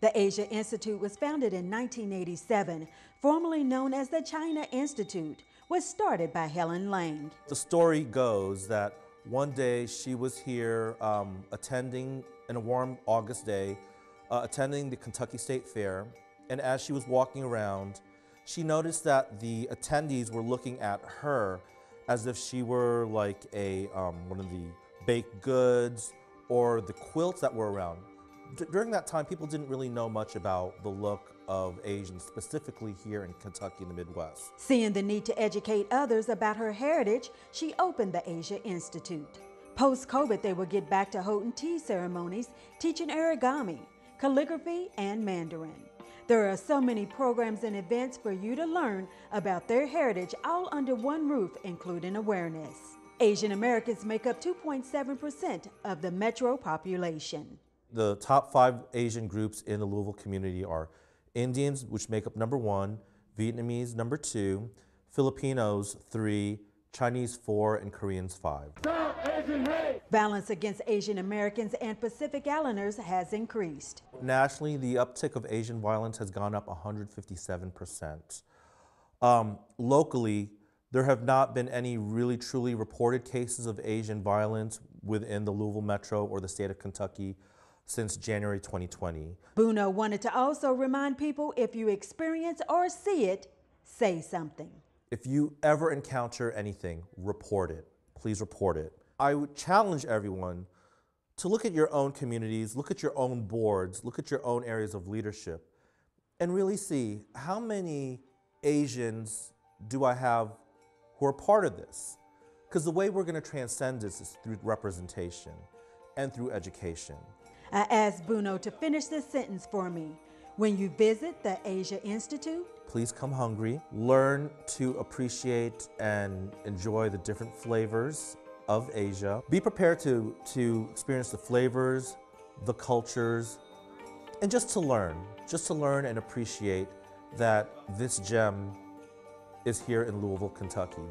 The Asia Institute was founded in 1987, formerly known as the China Institute, was started by Helen Lang. The story goes that one day she was here um, attending in a warm August day, uh, attending the Kentucky State Fair, and as she was walking around, she noticed that the attendees were looking at her as if she were like a um, one of the baked goods or the quilts that were around. During that time, people didn't really know much about the look of Asians, specifically here in Kentucky in the Midwest. Seeing the need to educate others about her heritage, she opened the Asia Institute. Post COVID, they would get back to holding tea ceremonies, teaching origami, calligraphy, and Mandarin. There are so many programs and events for you to learn about their heritage all under one roof, including awareness. Asian Americans make up 2.7% of the metro population. The top five Asian groups in the Louisville community are Indians, which make up number one, Vietnamese number two, Filipinos three, Chinese four, and Koreans five. Violence against Asian Americans and Pacific Islanders has increased. Nationally, the uptick of Asian violence has gone up 157%. Um, locally, there have not been any really truly reported cases of Asian violence within the Louisville Metro or the state of Kentucky since January 2020. Buno wanted to also remind people if you experience or see it, say something. If you ever encounter anything, report it. Please report it. I would challenge everyone to look at your own communities, look at your own boards, look at your own areas of leadership, and really see how many Asians do I have who are part of this? Because the way we're going to transcend this is through representation and through education. I asked Buno to finish this sentence for me. When you visit the Asia Institute, please come hungry. Learn to appreciate and enjoy the different flavors of Asia. Be prepared to, to experience the flavors, the cultures, and just to learn, just to learn and appreciate that this gem is here in Louisville, Kentucky,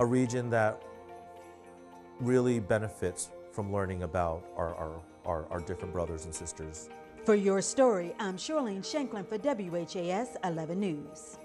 a region that really benefits from learning about our, our, our, our different brothers and sisters. For your story, I'm Charlene Shanklin for WHAS 11 News.